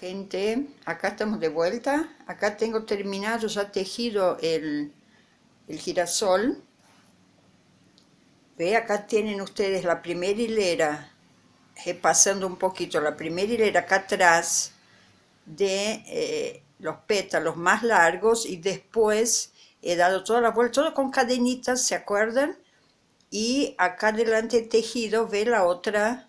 Gente, acá estamos de vuelta. Acá tengo terminado, ya tejido el, el girasol. Ve, acá tienen ustedes la primera hilera, eh, pasando un poquito, la primera hilera acá atrás de eh, los pétalos más largos y después he dado toda la vuelta, todo con cadenitas, ¿se acuerdan? Y acá delante tejido, ve la otra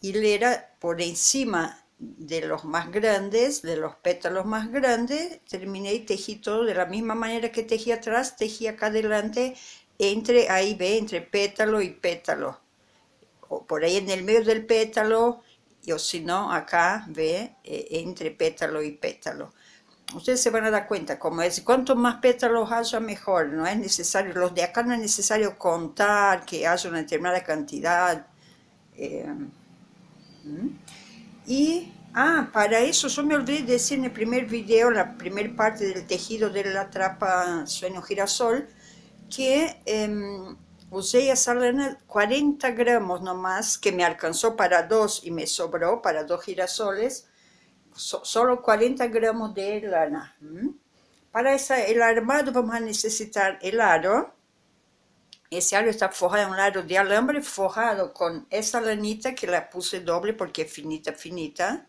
hilera por encima de los más grandes, de los pétalos más grandes, terminé y tejí todo de la misma manera que tejí atrás, tejí acá adelante, entre, ahí ve, entre pétalo y pétalo, o por ahí en el medio del pétalo, y o si no, acá ve, eh, entre pétalo y pétalo. Ustedes se van a dar cuenta, como es, cuanto más pétalos haya, mejor, no es necesario, los de acá no es necesario contar que haya una determinada cantidad, eh, y, ah, para eso, yo me olvidé de decir en el primer video, la primera parte del tejido de la trapa sueño girasol, que eh, usé esa lana 40 gramos nomás, que me alcanzó para dos y me sobró para dos girasoles, solo 40 gramos de lana. Para esa, el armado vamos a necesitar el aro, ese aro está forrado un aro de alambre forrado con esa lanita que la puse doble porque es finita, finita.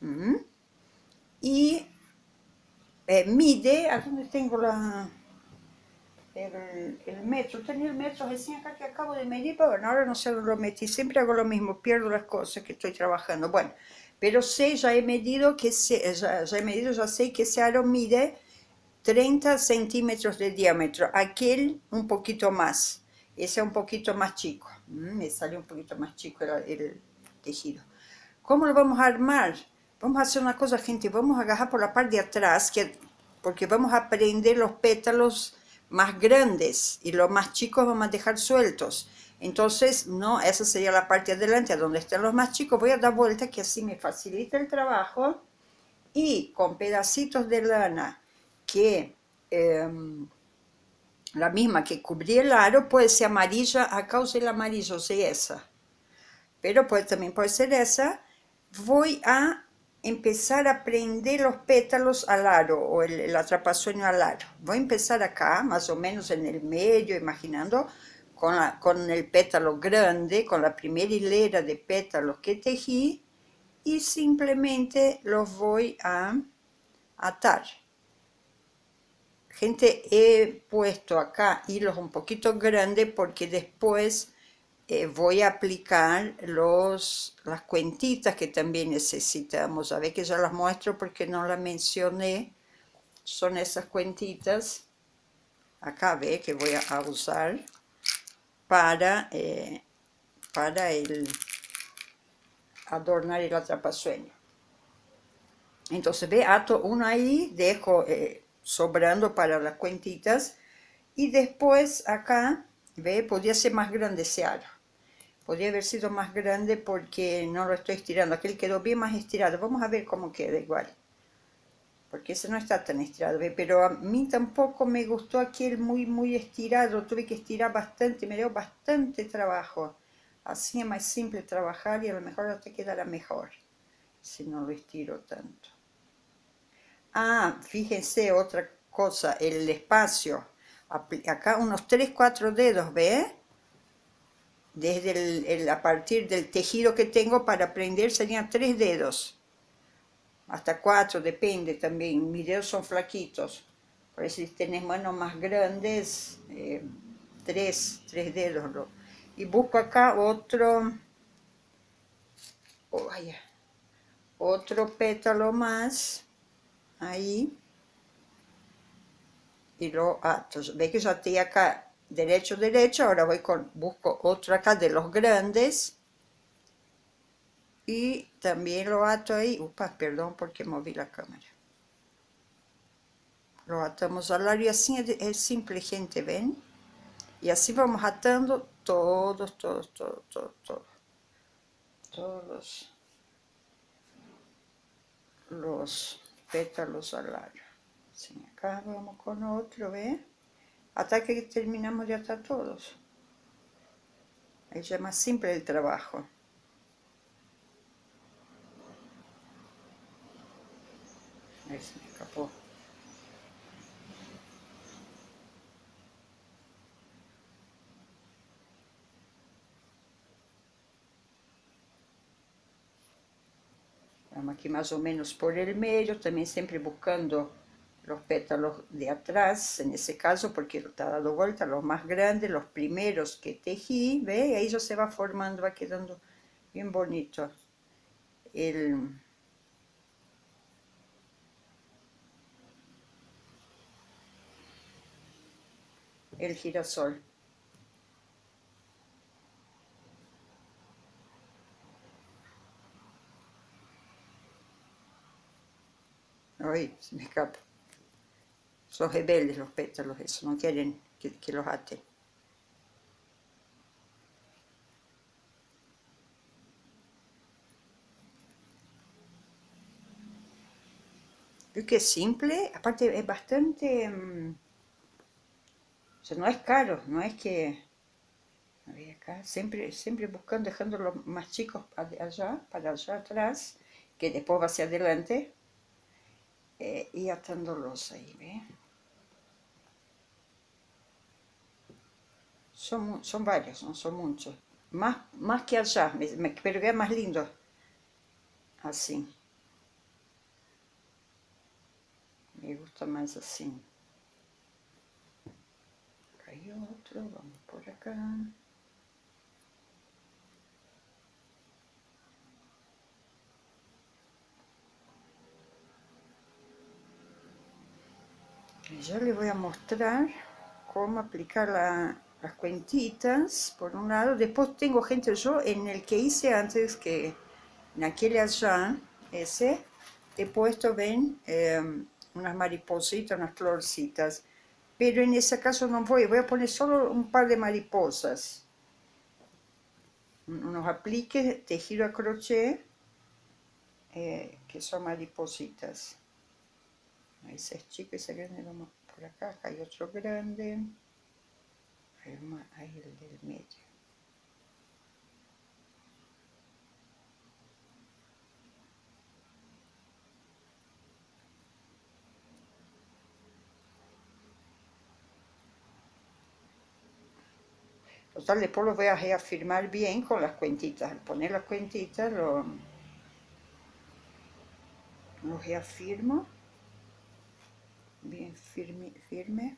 Mm. Y eh, mide, ¿a dónde tengo la, el, el, metro? Tenía el metro recién acá que acabo de medir, pero bueno, ahora no sé dónde lo metí. Siempre hago lo mismo, pierdo las cosas que estoy trabajando. Bueno, pero sé, ya he medido que se, ya, ya he medido, ya sé que ese aro mide 30 centímetros de diámetro, aquel un poquito más, ese un poquito más chico, me sale un poquito más chico el, tejido. ¿Cómo lo vamos a armar? Vamos a hacer una cosa, gente, vamos a agarrar por la parte de atrás, que, porque vamos a prender los pétalos más grandes y los más chicos vamos a dejar sueltos. Entonces, no, esa sería la parte de adelante, donde están los más chicos. Voy a dar vuelta que así me facilita el trabajo. Y con pedacitos de lana que eh, la misma que cubría el aro puede ser amarilla, acá usé el amarillo, usé esa. Pero puede, también puede ser esa. Voy a empezar a prender los pétalos al aro o el, el atrapasueño al aro. Voy a empezar acá, más o menos en el medio, imaginando, con, la, con el pétalo grande, con la primera hilera de pétalos que tejí y simplemente los voy a atar. Gente, he puesto acá hilos un poquito grandes porque después eh, voy a aplicar los, las cuentitas que también necesitamos. A ver que ya las muestro porque no las mencioné. Son esas cuentitas. Acá ve que voy a usar para, eh, para el adornar el atrapasueño. Entonces ve, ato uno ahí, dejo... Eh, sobrando para las cuentitas. Y después acá, ve, podría ser más grande ese aro. Podría haber sido más grande porque no lo estoy estirando. Aquel quedó bien más estirado. Vamos a ver cómo queda igual. Porque ese no está tan estirado, ¿ve? pero a mí tampoco me gustó aquel muy, muy estirado. Tuve que estirar bastante, me dio bastante trabajo. Así es más simple trabajar y a lo mejor te quedará mejor si no lo estiro tanto. Ah, fíjense otra cosa, el espacio. Acá unos 3, 4 dedos, ¿ve? Desde el, el, a partir del tejido que tengo para prender serían 3 dedos. Hasta 4, depende también. Mis dedos son flaquitos. Por eso si tenés manos más grandes, 3, eh, dedos. Y busco acá otro, oh, vaya, otro pétalo más ahí y lo ato. Ve que ya tengo acá derecho, derecho, ahora voy con, busco otro acá de los grandes y también lo ato ahí, upa, perdón porque moví la cámara. Lo atamos al y así es, es simple, gente, ¿ven? Y así vamos atando todos, todos, todos, todos, todos, todos los pétalos al lado. acá vamos con otro, ¿ve? Hasta que terminamos de atar todos. Ahí ya es más simple el trabajo. Ahí se me escapó. Vamos aquí más o menos por el medio, también siempre buscando los pétalos de atrás, en ese caso, porque está dado vuelta, los más grandes, los primeros que tejí, ¿ve? Y ahí ya se va formando, va quedando bien bonito el, el girasol. Ay, se me escapa. Son rebeldes los pétalos, eso, no quieren que, los ate. Es que es simple, aparte es bastante... mm, o sea, no es caro, no es que... A ver acá, siempre, siempre buscando, dejando los más chicos allá, para allá atrás, que después va hacia adelante, eh, y atándolos ahí, ¿ve? Son, son varios, no son muchos. Más, más que allá, me, me- pero queda más lindo. Así. Me gusta más así. Hay otro, vamos por acá. Y ya les voy a mostrar cómo aplicar la- las cuentitas, por un lado. Después tengo, gente, yo en el que hice antes, que en aquel allá, ese, he puesto, eh, unas maripositas, unas florcitas. Pero en ese caso no voy, voy a poner solo un par de mariposas. Un- Unos apliques tejido a crochet, eh, que son maripositas. Ese es chico, ese grande, vamos por acá, acá hay otro grande. Hay, más, hay el del medio. Total, después lo voy a reafirmar bien con las cuentitas. Al poner las cuentitas lo, lo reafirmo bien firme, firme.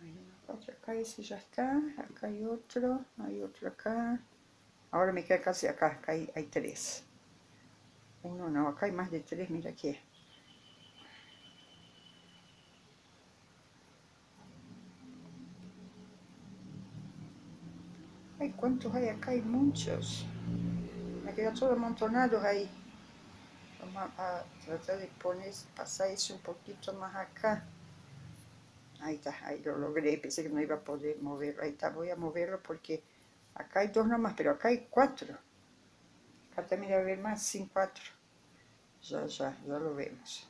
Hay una acá, ese ya está. Acá hay otro, hay otro acá. Ahora me queda casi acá, acá hay, hay tres. Uno no, acá hay más de tres, mira aquí. Ay, ¿cuántos hay acá? Hay muchos. Me quedan todos amontonados ahí. Vamos a, a tratar de poner, pasar eso un poquito más acá. Ahí está, ahí lo logré. Pensé que no iba a poder moverlo. Ahí está, voy a moverlo porque acá hay dos nomás, pero acá hay cuatro. Acá también debe haber más, sin cuatro. Ya, ya, ya lo vemos.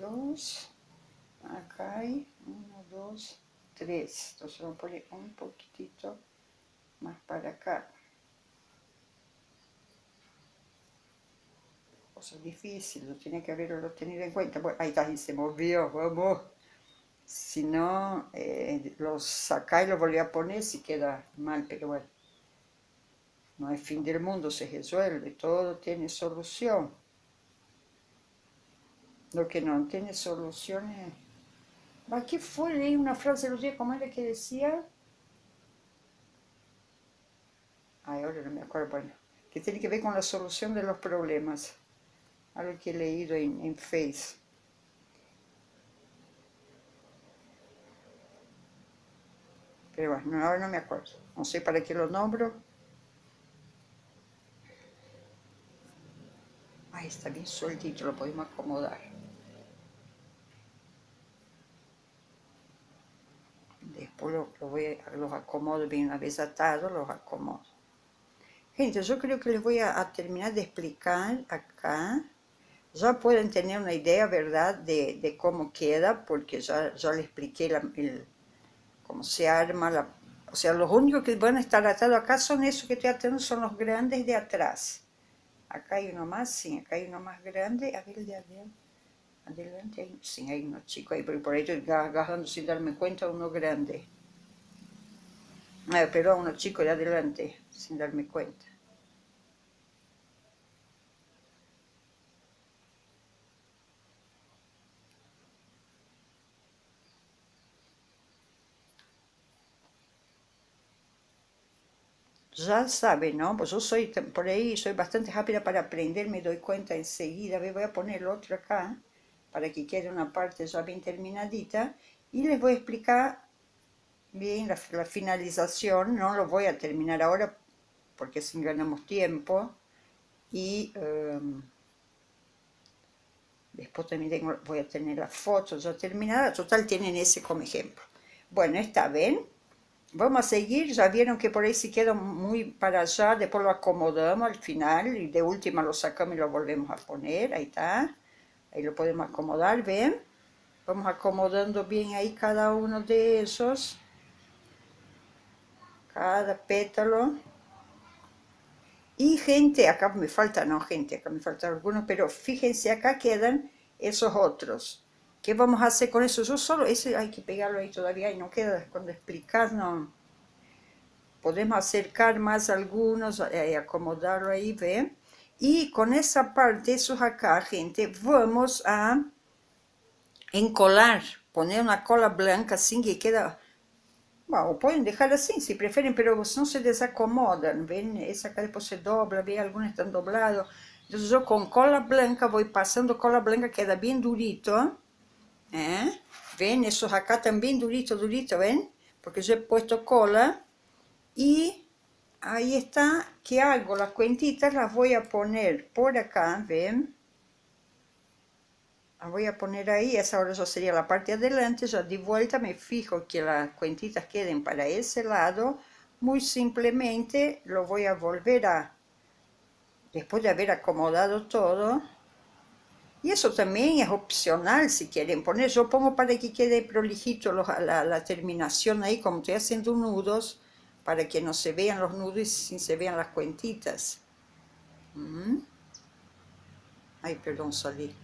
Acá hay dos. Acá hay uno, dos, tres. Entonces vamos a poner un poquitito más para acá. Cosa difícil, lo tiene que haberlo tenido en cuenta. Bueno, ahí está, ahí se movió, vamos. Si no, eh, lo y lo volví a poner si queda mal, pero bueno. No es fin del mundo, se resuelve, todo tiene solución. Lo que no tiene solución es... ¿A qué fue? Leí una frase el día, ¿cómo era que decía? Ay, ahora no me acuerdo, bueno, que tiene que ver con la solución de los problemas. Algo que he leído en, en Face. Pero bueno, no, ahora no me acuerdo. No sé para qué lo nombro. Ahí está bien sueltito, lo podemos acomodar. Después los acomodo bien una vez atados, los acomodo. Gente, yo creo que les voy a, terminar de explicar acá. Ya pueden tener una idea, ¿verdad?, de, cómo queda, porque ya, ya les expliqué el, cómo se arma la... O sea, los únicos que van a estar atados acá son esos que estoy atando, son los grandes de atrás. Acá hay uno más, sí, acá hay uno más grande. A ver el de adelante. Adelante, hay, sí, hay uno chico ahí, pero por ahí estoy agarrando sin darme cuenta uno grande. Ah, perdón, uno chico de adelante, sin darme cuenta. ya saben, ¿no? Pues yo soy, por ahí, soy bastante rápida para aprender, me doy cuenta enseguida. Voy a poner el otro acá, para que quede una parte ya bien terminadita. Y les voy a explicar bien la, finalización, no lo voy a terminar ahora, porque así ganamos tiempo. Y em, después también voy a tener la foto ya terminada. Total, tienen ese como ejemplo. Bueno, esta ven Vamos a seguir, ya vieron que por ahí si queda muy para allá, después lo acomodamos al final y de última lo sacamos y lo volvemos a poner, ahí está. Ahí lo podemos acomodar, ¿ven? Vamos acomodando bien ahí cada uno de esos. Cada pétalo. Y gente, acá me falta, no gente, acá me faltan algunos, pero fíjense, acá quedan esos otros. ¿Qué vamos a hacer con eso? Yo solo, ese hay que pegarlo ahí todavía y no queda cuando explicar, no. Podemos acercar más algunos y acomodarlo ahí, ¿ve? Y con esa parte, esos acá, gente, vamos a encolar, poner una cola blanca así que queda... Bueno, pueden dejar así si prefieren, pero no se desacomodan, ¿ven? Esa acá después se dobla, ¿ve? Algunos están doblados. Entonces yo con cola blanca voy pasando cola blanca, queda bien durito, ¿Eh? ¿Ven? Esos acá también durito, durito, ¿ven? Porque yo he puesto cola y ahí está, ¿qué hago? Las cuentitas las voy a poner por acá, ¿ven? Las voy a poner ahí, esa ahora eso sería la parte de adelante, ya de vuelta me fijo que las cuentitas queden para ese lado, muy simplemente lo voy a volver a, después de haber acomodado todo, y eso también es opcional si quieren poner. Yo pongo para que quede prolijito la, terminación ahí, como estoy haciendo nudos, para que no se vean los nudos y se vean las cuentitas. Mm. Ay, perdón, salí.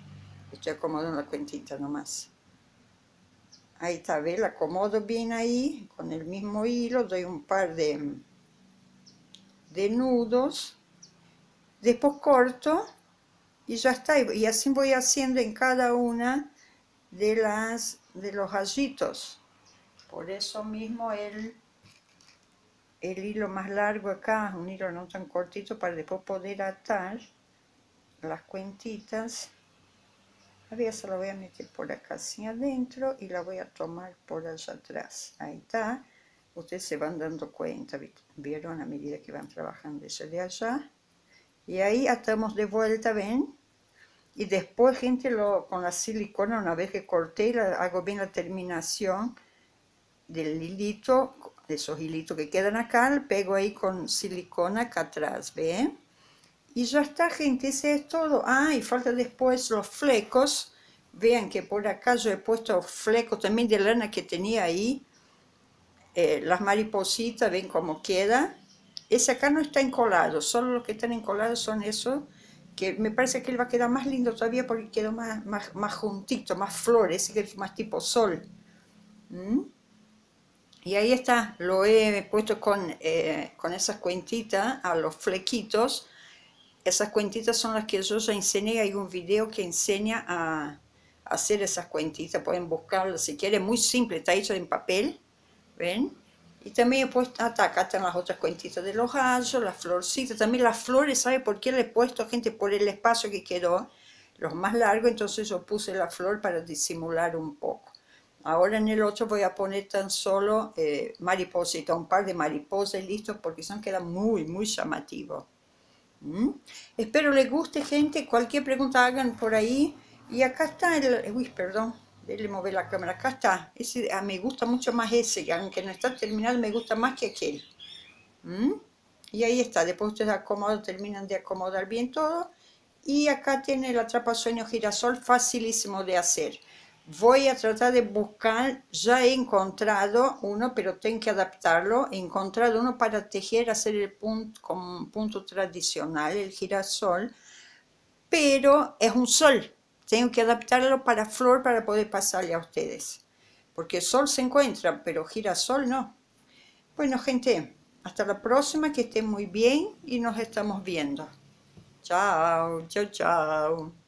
Estoy acomodando la cuentita nomás. Ahí está, ¿ve? La acomodo bien ahí, con el mismo hilo, doy un par de, de nudos. Después corto y ya está, y así voy haciendo en cada una de, las, de los hallitos. Por eso mismo el, el hilo más largo acá, un hilo no tan cortito para después poder atar las cuentitas. A ver, se la voy a meter por acá hacia adentro y la voy a tomar por allá atrás. Ahí está. Ustedes se van dando cuenta, vieron a medida que van trabajando ese de allá. Y ahí atamos de vuelta, ¿ven? Y después, gente, lo, con la silicona, una vez que corté, hago bien la terminación del hilito, de esos hilitos que quedan acá, pego ahí con silicona acá atrás, ¿ven? Y ya está, gente, ese es todo. Ah, y falta después los flecos. Vean que por acá yo he puesto flecos también de lana que tenía ahí. Eh, las maripositas, ven cómo queda. Ese acá no está encolado, solo los que están encolados son esos, que me parece que él va a quedar más lindo todavía porque quedó más, más, más juntito, más flores, más tipo sol. ¿Mm? Y ahí está, lo he puesto con, eh, con esas cuentitas a los flequitos. Esas cuentitas son las que yo ya enseñé, hay un video que enseña a, hacer esas cuentitas, pueden buscarlo si quieren, muy simple, está hecho en papel, ¿ven? Y también he puesto, acá están las otras cuentitas de los gallos, las florcitas, también las flores, ¿sabe por qué le he puesto, gente? Por el espacio que quedó, los más largos, entonces yo puse la flor para disimular un poco. Ahora en el otro voy a poner tan solo eh, mariposita, un par de mariposas listos porque son quedan muy, muy llamativos. ¿Mm? Espero les guste, gente. Cualquier pregunta hagan por ahí. Y acá está el... Uy, perdón. Dele mover la cámara. Acá está. Ese, ah, me gusta mucho más ese, aunque no está terminado, me gusta más que aquel. ¿Mm? Y ahí está. Después ustedes acomodan, terminan de acomodar bien todo. Y acá tiene el atrapasueño girasol, facilísimo de hacer. Voy a tratar de buscar, ya he encontrado uno, pero tengo que adaptarlo. He encontrado uno para tejer, hacer el punto punto tradicional, el girasol, pero es un sol. Tengo que adaptarlo para flor para poder pasarle a ustedes. Porque sol se encuentra, pero girasol no. Bueno, gente, hasta la próxima, que estén muy bien y nos estamos viendo. Chao, chao, chao.